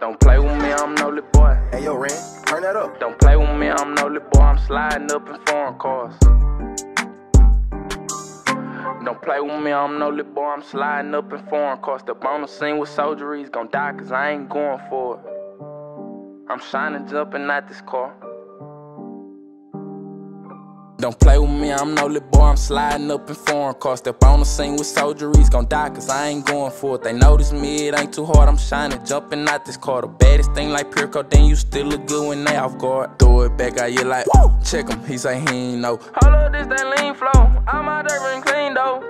Don't play with me, I'm no little boy. Hey yo, Ren, turn that up. Don't play with me, I'm no little boy. I'm sliding up in foreign cars. Don't play with me, I'm no little boy. I'm sliding up in foreign cars. Step on the scene with soldieries, gon' die cause I ain't going for it. I'm shining, jumping out this car. Don't play with me, I'm no little boy, I'm sliding up in foreign cars. Step on the scene with soldieries, gon' die cause I ain't going for it. They notice me, it ain't too hard, I'm shining, jumping out this car. The baddest thing like pure then you still look good when they off guard. Throw it back out, you like, Woo! check him, he say he ain't know. Hold up, this that lean flow, I'm out there and clean though.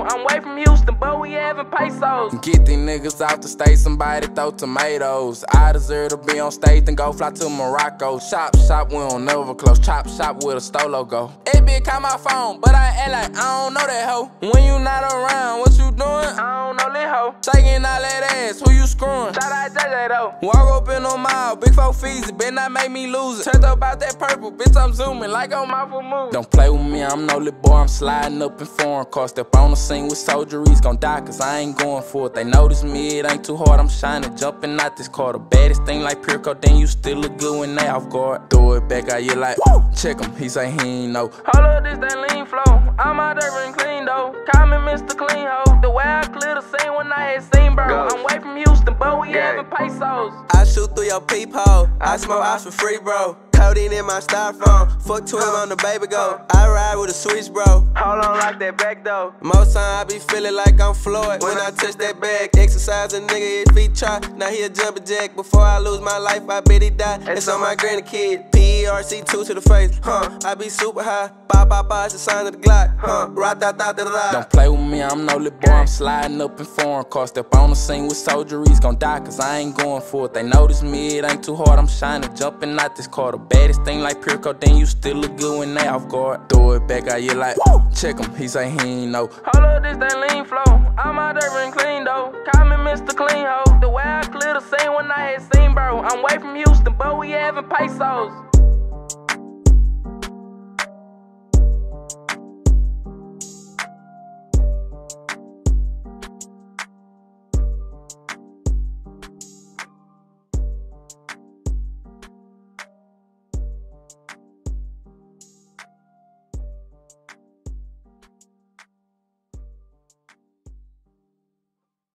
I'm way from Houston, but we having pesos. Get these niggas out the state, somebody throw tomatoes. I deserve to be on stage and go fly to Morocco. Shop, shop, we don't never close. Chop, shop with a stole logo. That bitch call my phone, but I act like I don't know that hoe. When you not around, doing? I don't know that hoe. Shaking all that ass, who you screwing? Shout out JJ though. Walk up in the mall, big four fees, better not make me lose it. Turned up out that purple, bitch, I'm zooming like on my full move. Don't play with me, I'm no little boy, I'm sliding up in foreign cars. Step on the scene with soldieries, gon' die cause I ain't going for it. They notice me, it ain't too hard, I'm shining, jumping out this car. The baddest thing like pure then you still look good when they off guard. Throw it back out, you like, Woo! check him, he say he ain't know. Hold up, this that lean flow, I'm out there and clean though. Call me Mr. Clean Ho. The way I clear the scene when I had seen bro. I'm way from Houston, but we having pesos. I shoot through your peephole. I smoke ice for free, bro. Codeine in my styrofoam. Fuck twin on the baby go. I ride with a switch, bro. Hold on, like that back though. Most time I be feeling like I'm Floyd when I touch that bag. Exercise a nigga if he try. Now he a jumping jack. Before I lose my life, I bet he die. It's on my grandkid. P ERC2 to the face, huh? I be super high. Bye bye bye, it's the sign of the Glock, huh? Right, da, da, da, da. Don't play with me, I'm no little boy. I'm sliding up in foreign Cause Step on the scene with soldieries, gon' die, cause I ain't going for it. They notice me, it ain't too hard. I'm shining, jumping out this car. The baddest thing like pure then you still look good when they off guard. Throw it back out, you like, Woo! check him, he say he ain't know. Hold up, this that lean flow. I'm out there and clean though. Call me Mr. Clean Ho. The way I clear the scene when I had seen, bro. I'm way from Houston, but we having pesos.